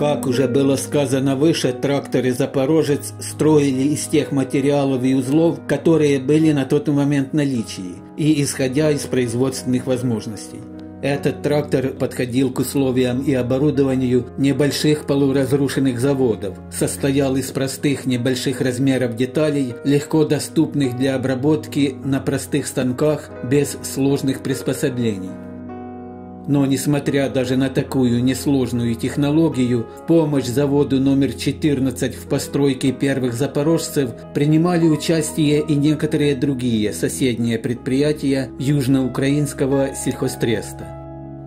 Как уже было сказано выше, тракторы «Запорожец» строили из тех материалов и узлов, которые были на тот момент наличии, и исходя из производственных возможностей. Этот трактор подходил к условиям и оборудованию небольших полуразрушенных заводов, состоял из простых небольших размеров деталей, легко доступных для обработки на простых станках без сложных приспособлений. Но несмотря даже на такую несложную технологию, помощь заводу номер 14 в постройке первых запорожцев принимали участие и некоторые другие соседние предприятия южноукраинского сельхозтреста.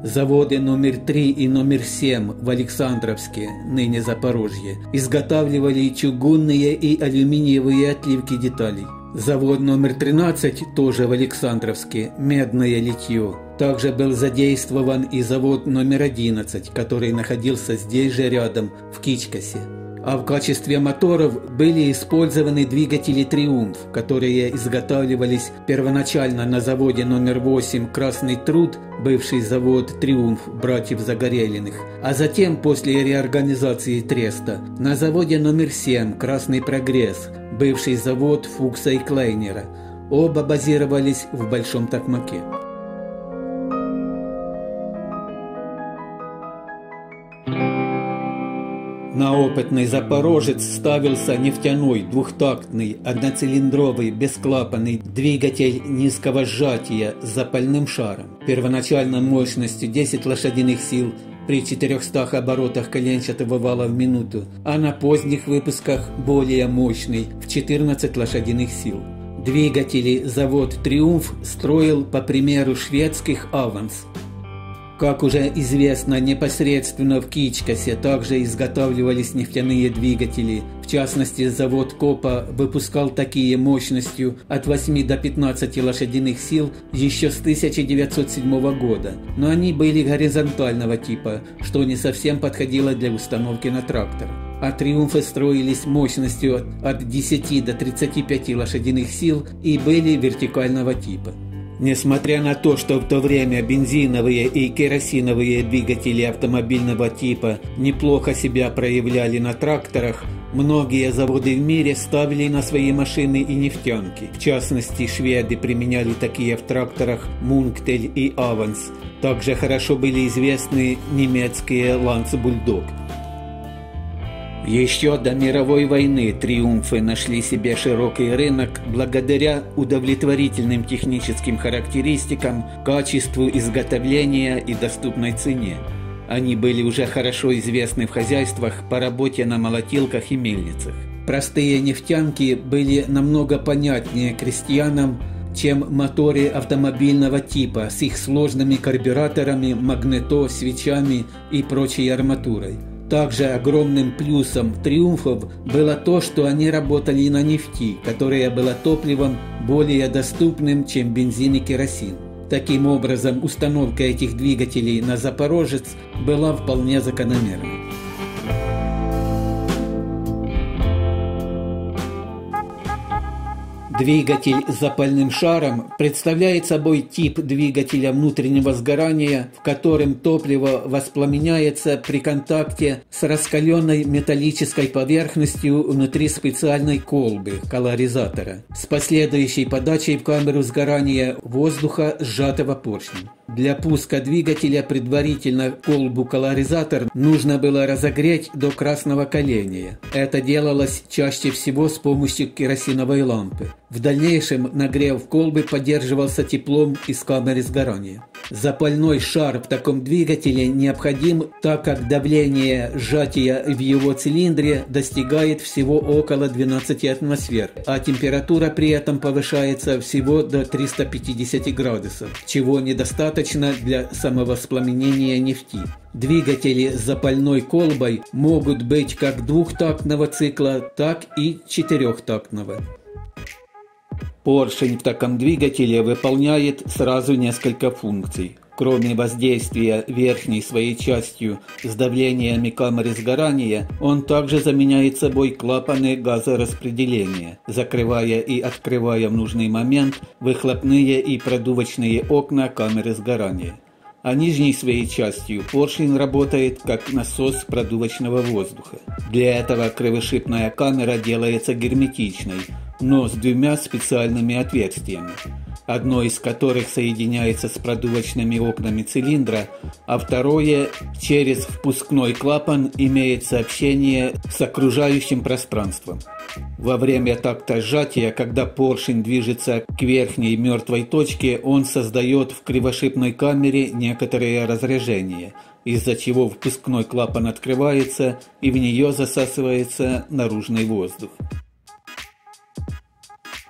Заводы номер 3 и номер 7 в Александровске, ныне Запорожье, изготавливали чугунные и алюминиевые отливки деталей. Завод номер 13, тоже в Александровске, медное литье. Также был задействован и завод номер 11, который находился здесь же рядом, в Кичкасе. А в качестве моторов были использованы двигатели «Триумф», которые изготавливались первоначально на заводе номер 8 «Красный труд», бывший завод «Триумф» братьев Загорелиных, а затем после реорганизации Треста на заводе номер 7 «Красный прогресс», бывший завод Фукса и Клейнера. Оба базировались в Большом Токмаке. На опытный «Запорожец» ставился нефтяной двухтактный одноцилиндровый бесклапанный двигатель низкого сжатия с запальным шаром. Первоначальной мощностью 10 лошадиных сил при 400 оборотах коленчатого вала в минуту, а на поздних выпусках более мощный в 14 лошадиных сил. Двигатели завод «Триумф» строил по примеру шведских «Аванс», как уже известно, непосредственно в Кичкасе также изготавливались нефтяные двигатели. В частности, завод Копа выпускал такие мощностью от 8 до 15 лошадиных сил еще с 1907 года, но они были горизонтального типа, что не совсем подходило для установки на трактор а «Триумфы» строились мощностью от 10 до 35 лошадиных сил и были вертикального типа. Несмотря на то, что в то время бензиновые и керосиновые двигатели автомобильного типа неплохо себя проявляли на тракторах, многие заводы в мире ставили на свои машины и нефтянки. В частности, шведы применяли такие в тракторах Мунктель и Аванс. Также хорошо были известны немецкие Ланц Бульдог. Еще до мировой войны триумфы нашли себе широкий рынок благодаря удовлетворительным техническим характеристикам, качеству изготовления и доступной цене. Они были уже хорошо известны в хозяйствах по работе на молотилках и мельницах. Простые нефтянки были намного понятнее крестьянам, чем моторы автомобильного типа с их сложными карбюраторами, магнето, свечами и прочей арматурой. Также огромным плюсом триумфов было то, что они работали на нефти, которая была топливом более доступным, чем бензин и керосин. Таким образом, установка этих двигателей на Запорожец была вполне закономерной. Двигатель с запальным шаром представляет собой тип двигателя внутреннего сгорания, в котором топливо воспламеняется при контакте с раскаленной металлической поверхностью внутри специальной колбы колоризатора с последующей подачей в камеру сгорания воздуха сжатого поршнем. Для пуска двигателя предварительно колбу-колоризатор нужно было разогреть до красного коления. Это делалось чаще всего с помощью керосиновой лампы. В дальнейшем нагрев колбы поддерживался теплом из камеры сгорания. Запальной шар в таком двигателе необходим, так как давление сжатия в его цилиндре достигает всего около 12 атмосфер, а температура при этом повышается всего до 350 градусов, чего недостаточно для самовоспламенения нефти. Двигатели с запальной колбой могут быть как двухтактного цикла, так и четырехтактного. Поршень в таком двигателе выполняет сразу несколько функций. Кроме воздействия верхней своей частью с давлениями камеры сгорания, он также заменяет собой клапаны газораспределения, закрывая и открывая в нужный момент выхлопные и продувочные окна камеры сгорания. а нижней своей частью поршень работает как насос продувочного воздуха. Для этого крывошипная камера делается герметичной, но с двумя специальными отверстиями одно из которых соединяется с продувочными окнами цилиндра, а второе через впускной клапан имеет сообщение с окружающим пространством. Во время такта сжатия, когда поршень движется к верхней мертвой точке, он создает в кривошипной камере некоторое разряжение, из-за чего впускной клапан открывается и в нее засасывается наружный воздух.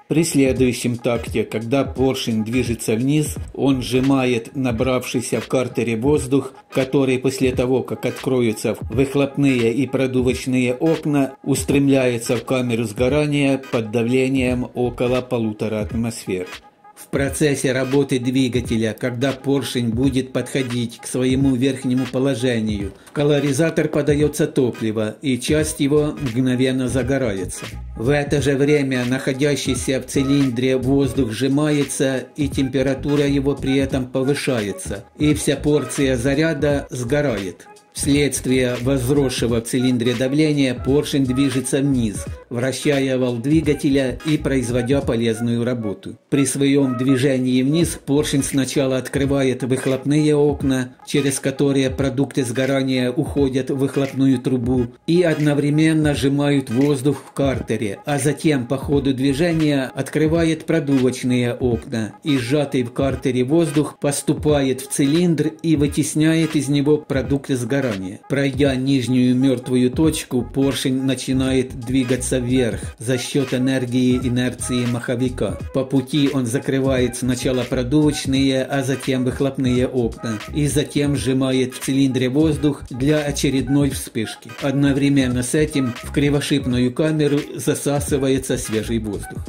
При следующем такте, когда поршень движется вниз, он сжимает набравшийся в картере воздух, который после того, как откроются выхлопные и продувочные окна, устремляется в камеру сгорания под давлением около полутора атмосфер процессе работы двигателя, когда поршень будет подходить к своему верхнему положению, в колоризатор подается топливо, и часть его мгновенно загорается. В это же время находящийся в цилиндре воздух сжимается, и температура его при этом повышается, и вся порция заряда сгорает. Вследствие возросшего в цилиндре давления поршень движется вниз, вращая вал двигателя и производя полезную работу. При своем движении вниз поршень сначала открывает выхлопные окна, через которые продукты сгорания уходят в выхлопную трубу и одновременно сжимают воздух в картере, а затем по ходу движения открывает продувочные окна и сжатый в картере воздух поступает в цилиндр и вытесняет из него продукты сгорания сгорания. Пройдя нижнюю мертвую точку, поршень начинает двигаться вверх за счет энергии инерции маховика. По пути он закрывает сначала продувочные, а затем выхлопные окна и затем сжимает в цилиндре воздух для очередной вспышки. Одновременно с этим в кривошипную камеру засасывается свежий воздух.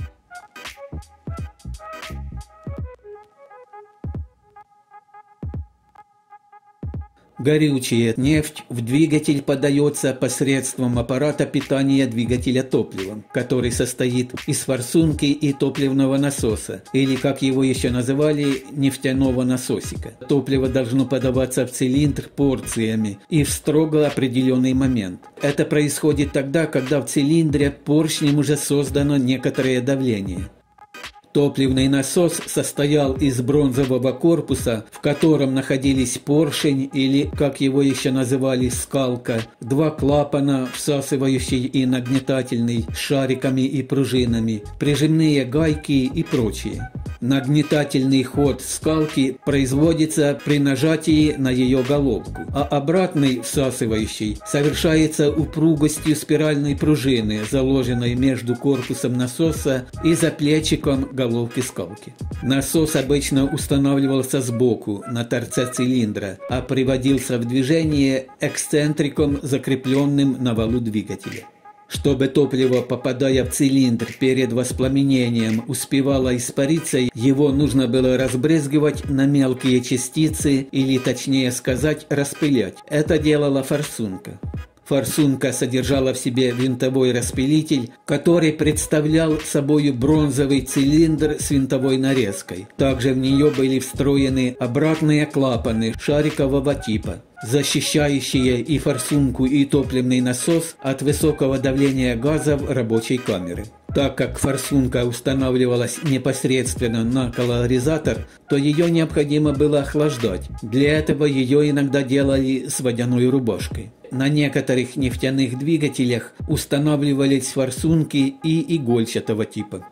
Горючая нефть в двигатель подается посредством аппарата питания двигателя топливом, который состоит из форсунки и топливного насоса, или, как его еще называли, нефтяного насосика. Топливо должно подаваться в цилиндр порциями и в строго определенный момент. Это происходит тогда, когда в цилиндре поршнем уже создано некоторое давление. Топливный насос состоял из бронзового корпуса, в котором находились поршень или, как его еще называли, скалка, два клапана, всасывающий и нагнетательный, с шариками и пружинами, прижимные гайки и прочее. Нагнетательный ход скалки производится при нажатии на ее головку, а обратный всасывающий совершается упругостью спиральной пружины, заложенной между корпусом насоса и заплечиком головки головки скалки. Насос обычно устанавливался сбоку, на торце цилиндра, а приводился в движение эксцентриком, закрепленным на валу двигателя. Чтобы топливо, попадая в цилиндр перед воспламенением, успевало испариться, его нужно было разбрызгивать на мелкие частицы или, точнее сказать, распылять. Это делала форсунка. Форсунка содержала в себе винтовой распилитель, который представлял собою бронзовый цилиндр с винтовой нарезкой. Также в нее были встроены обратные клапаны шарикового типа защищающие и форсунку, и топливный насос от высокого давления газов рабочей камеры. Так как форсунка устанавливалась непосредственно на колоризатор, то ее необходимо было охлаждать. Для этого ее иногда делали с водяной рубашкой. На некоторых нефтяных двигателях устанавливались форсунки и игольчатого типа.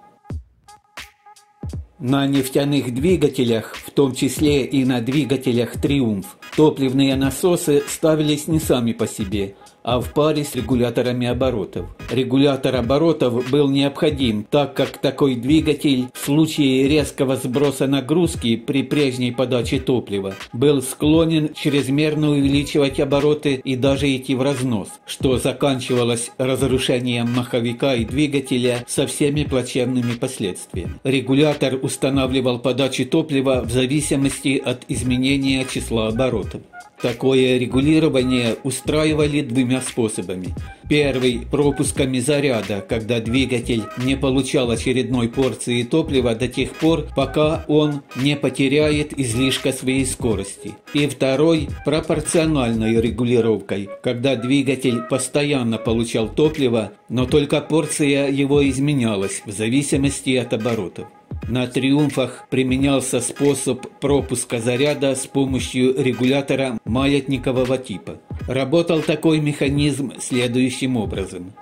На нефтяных двигателях, в том числе и на двигателях «Триумф», топливные насосы ставились не сами по себе, а в паре с регуляторами оборотов. Регулятор оборотов был необходим, так как такой двигатель в случае резкого сброса нагрузки при прежней подаче топлива был склонен чрезмерно увеличивать обороты и даже идти в разнос, что заканчивалось разрушением маховика и двигателя со всеми плачевными последствиями. Регулятор устанавливал подачу топлива в зависимости от изменения числа оборотов. Такое регулирование устраивали двумя способами. Первый – пропусками заряда, когда двигатель не получал очередной порции топлива до тех пор, пока он не потеряет излишка своей скорости. И второй – пропорциональной регулировкой, когда двигатель постоянно получал топливо, но только порция его изменялась в зависимости от оборотов. На триумфах применялся способ пропуска заряда с помощью регулятора маятникового типа. Работал такой механизм следующим образом.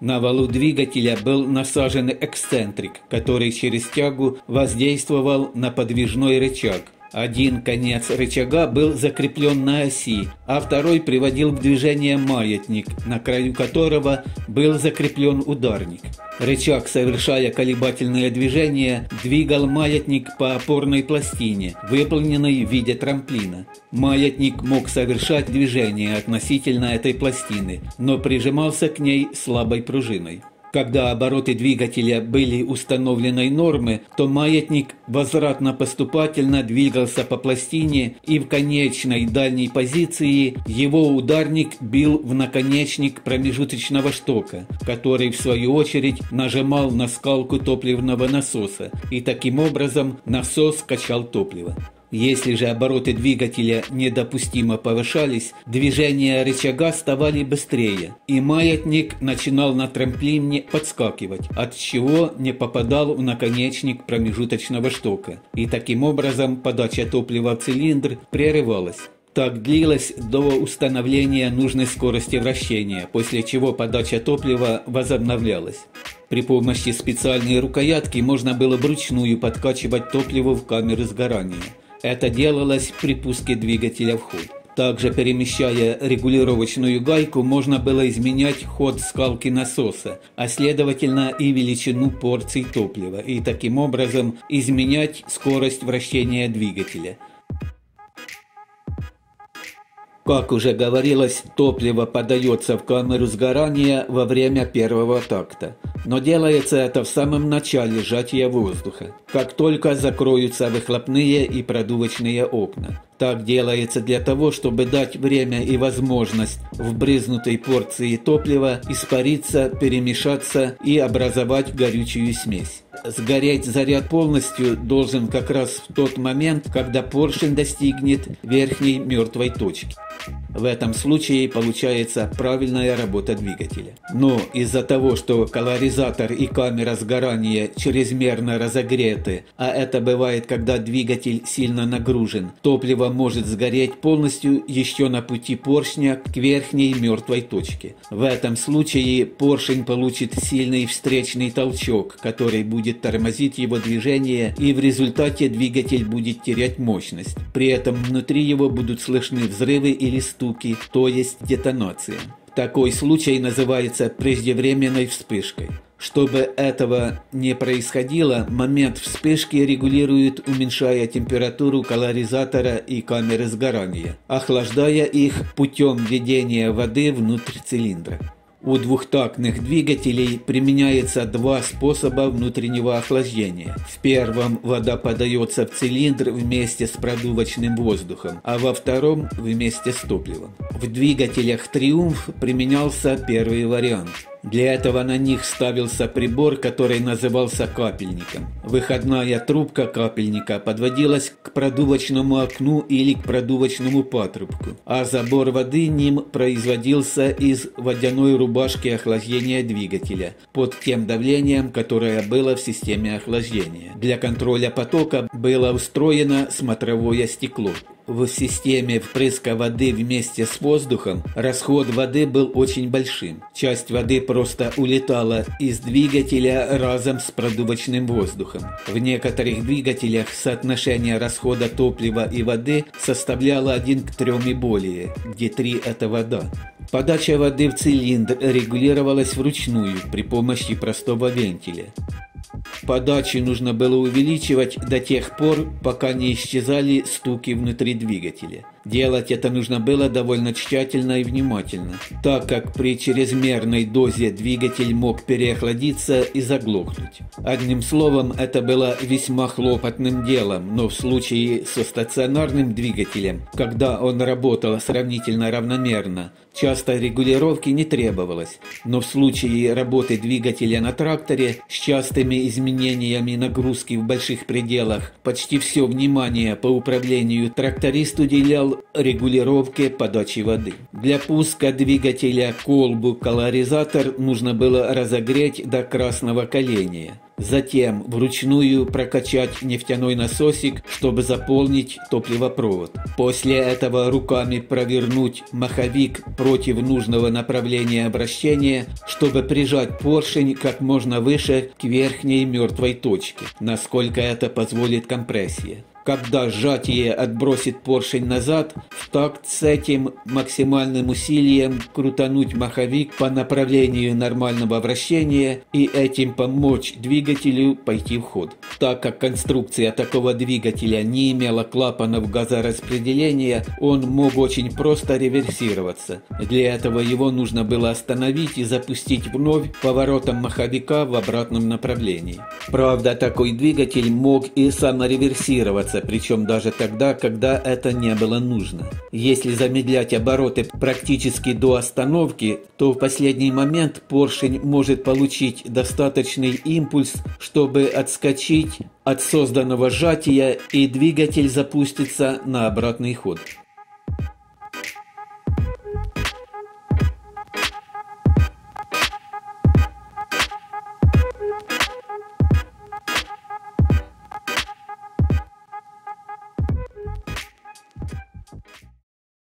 На валу двигателя был насажен эксцентрик, который через тягу воздействовал на подвижной рычаг – один конец рычага был закреплен на оси, а второй приводил в движение маятник, на краю которого был закреплен ударник. Рычаг, совершая колебательное движение, двигал маятник по опорной пластине, выполненной в виде трамплина. Маятник мог совершать движение относительно этой пластины, но прижимался к ней слабой пружиной. Когда обороты двигателя были установленной нормы, то маятник возвратно-поступательно двигался по пластине и в конечной дальней позиции его ударник бил в наконечник промежуточного штока, который в свою очередь нажимал на скалку топливного насоса, и таким образом насос качал топливо. Если же обороты двигателя недопустимо повышались, движения рычага ставали быстрее, и маятник начинал на трамплине подскакивать, от чего не попадал в наконечник промежуточного штока, и таким образом подача топлива в цилиндр прерывалась. Так длилось до установления нужной скорости вращения, после чего подача топлива возобновлялась. При помощи специальной рукоятки можно было вручную подкачивать топливо в камеры сгорания. Это делалось при пуске двигателя в ход. Также перемещая регулировочную гайку, можно было изменять ход скалки насоса, а следовательно и величину порций топлива, и таким образом изменять скорость вращения двигателя. Как уже говорилось, топливо подается в камеру сгорания во время первого такта. Но делается это в самом начале сжатия воздуха, как только закроются выхлопные и продувочные окна. Так делается для того, чтобы дать время и возможность в брызнутой порции топлива испариться, перемешаться и образовать горючую смесь. Сгореть заряд полностью должен как раз в тот момент, когда поршень достигнет верхней мертвой точки. В этом случае получается правильная работа двигателя. Но из-за того, что колоризатор и камера сгорания чрезмерно разогреты, а это бывает, когда двигатель сильно нагружен, топливо может сгореть полностью еще на пути поршня к верхней мертвой точке. В этом случае поршень получит сильный встречный толчок, который будет тормозить его движение и в результате двигатель будет терять мощность. При этом внутри его будут слышны взрывы или стуки, то есть детонация. Такой случай называется преждевременной вспышкой. Чтобы этого не происходило, момент вспышки регулируют, уменьшая температуру колоризатора и камеры сгорания, охлаждая их путем введения воды внутрь цилиндра. У двухтактных двигателей применяется два способа внутреннего охлаждения. В первом вода подается в цилиндр вместе с продувочным воздухом, а во втором вместе с топливом. В двигателях «Триумф» применялся первый вариант. Для этого на них ставился прибор, который назывался капельником. Выходная трубка капельника подводилась к продувочному окну или к продувочному патрубку, а забор воды ним производился из водяной рубашки охлаждения двигателя под тем давлением, которое было в системе охлаждения. Для контроля потока было устроено смотровое стекло в системе впрыска воды вместе с воздухом расход воды был очень большим. Часть воды просто улетала из двигателя разом с продувочным воздухом. В некоторых двигателях соотношение расхода топлива и воды составляло 1 к 3 и более, где 3 – это вода. Подача воды в цилиндр регулировалась вручную при помощи простого вентиля. Подачи нужно было увеличивать до тех пор, пока не исчезали стуки внутри двигателя. Делать это нужно было довольно тщательно и внимательно, так как при чрезмерной дозе двигатель мог переохладиться и заглохнуть. Одним словом, это было весьма хлопотным делом, но в случае со стационарным двигателем, когда он работал сравнительно равномерно, Часто регулировки не требовалось, но в случае работы двигателя на тракторе с частыми изменениями нагрузки в больших пределах почти все внимание по управлению тракторист уделял регулировке подачи воды. Для пуска двигателя колбу-колоризатор нужно было разогреть до красного коления. Затем вручную прокачать нефтяной насосик, чтобы заполнить топливопровод. После этого руками провернуть маховик против нужного направления обращения, чтобы прижать поршень как можно выше к верхней мертвой точке, насколько это позволит компрессия когда сжатие отбросит поршень назад, в такт с этим максимальным усилием крутануть маховик по направлению нормального вращения и этим помочь двигателю пойти в ход. Так как конструкция такого двигателя не имела клапанов газораспределения, он мог очень просто реверсироваться. Для этого его нужно было остановить и запустить вновь поворотом маховика в обратном направлении. Правда, такой двигатель мог и самореверсироваться, двигаться, причем даже тогда, когда это не было нужно. Если замедлять обороты практически до остановки, то в последний момент поршень может получить достаточный импульс, чтобы отскочить от созданного сжатия и двигатель запустится на обратный ход.